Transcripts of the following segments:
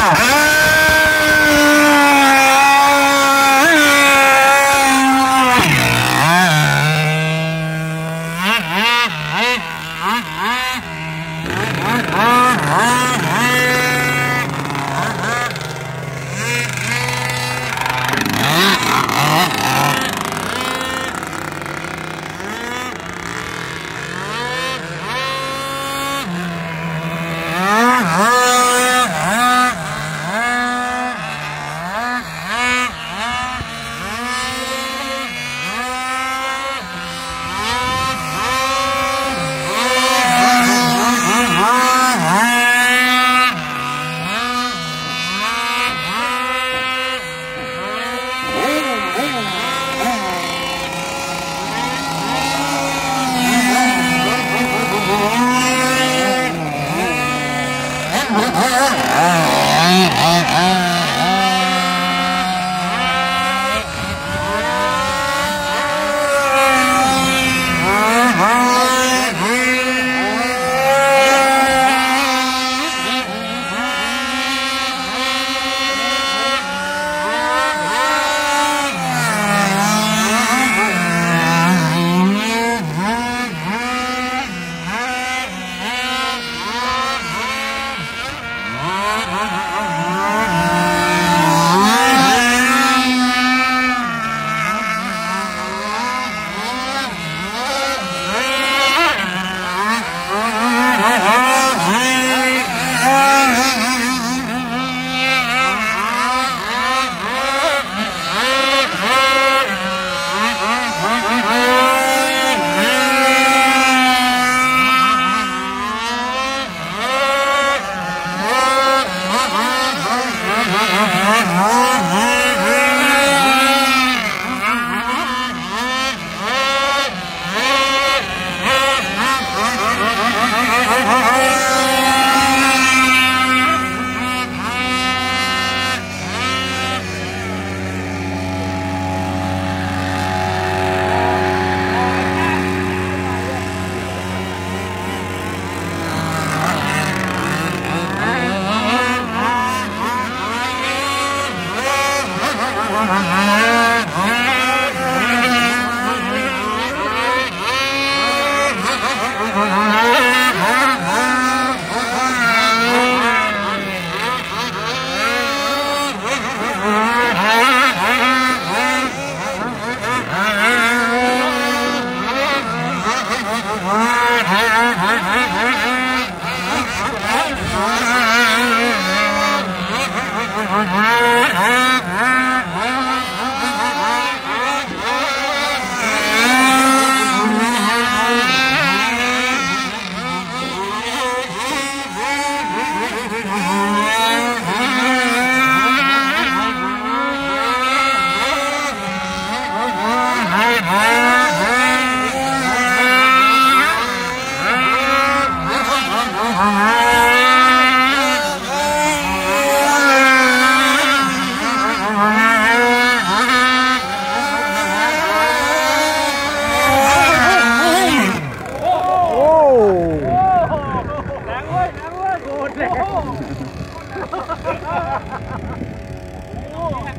诶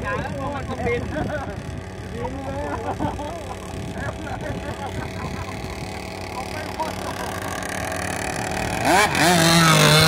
อย่าแล้วมันก็บินบินเลย